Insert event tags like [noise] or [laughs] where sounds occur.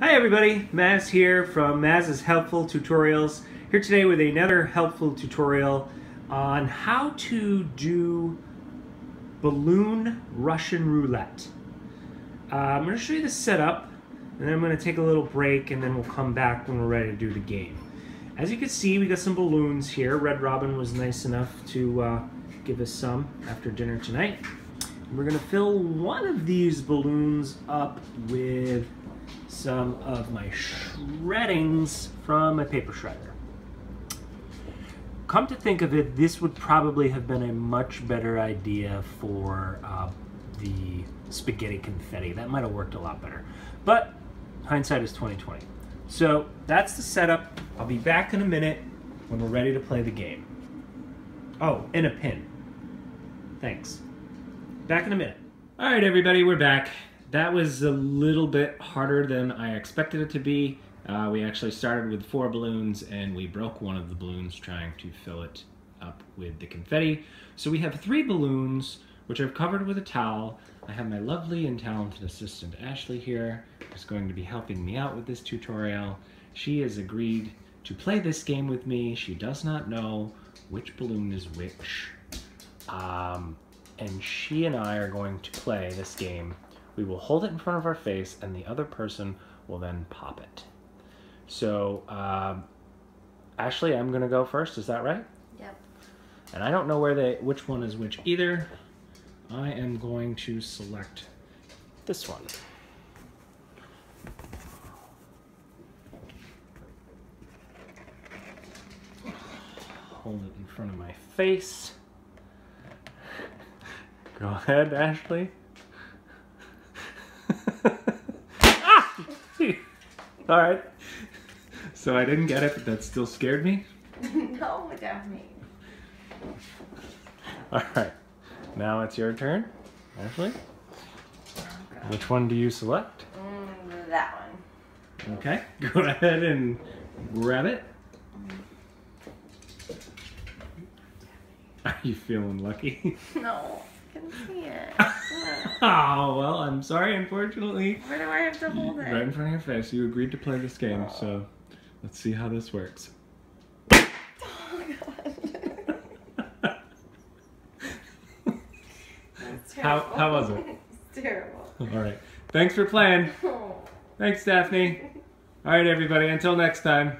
Hi everybody, Maz here from Maz's Helpful Tutorials. Here today with another helpful tutorial on how to do balloon Russian roulette. Uh, I'm going to show you the setup, and then I'm going to take a little break, and then we'll come back when we're ready to do the game. As you can see, we got some balloons here. Red Robin was nice enough to uh, give us some after dinner tonight. We're going to fill one of these balloons up with some of my shreddings from my paper shredder. Come to think of it, this would probably have been a much better idea for uh, the spaghetti confetti. That might have worked a lot better. But hindsight is 2020. So that's the setup. I'll be back in a minute when we're ready to play the game. Oh, and a pin. Thanks. Back in a minute. All right, everybody, we're back that was a little bit harder than I expected it to be. Uh, we actually started with four balloons and we broke one of the balloons trying to fill it up with the confetti. So we have three balloons, which I've covered with a towel. I have my lovely and talented assistant Ashley here, who's going to be helping me out with this tutorial. She has agreed to play this game with me. She does not know which balloon is which. Um, and she and I are going to play this game we will hold it in front of our face and the other person will then pop it. So, um, Ashley, I'm going to go first. Is that right? Yep. And I don't know where they, which one is which either. I am going to select this one. Hold it in front of my face. [laughs] Go ahead, Ashley. [laughs] All right. So I didn't get it, but that still scared me? [laughs] no, Daphne. [laughs] All right. Now it's your turn, Ashley. Which one do you select? Mm, that one. Okay. Go ahead and grab it. Are you feeling lucky? No, I can see it. oh, well, I'm sorry, unfortunately. Where do I have to hold it? Right in front of your face. You agreed to play this game, oh. so let's see how this works. Oh, [laughs] God. [laughs] how, how was it? [laughs] It's terrible. All right. Thanks for playing. Thanks, Daphne. All right, everybody. Until next time.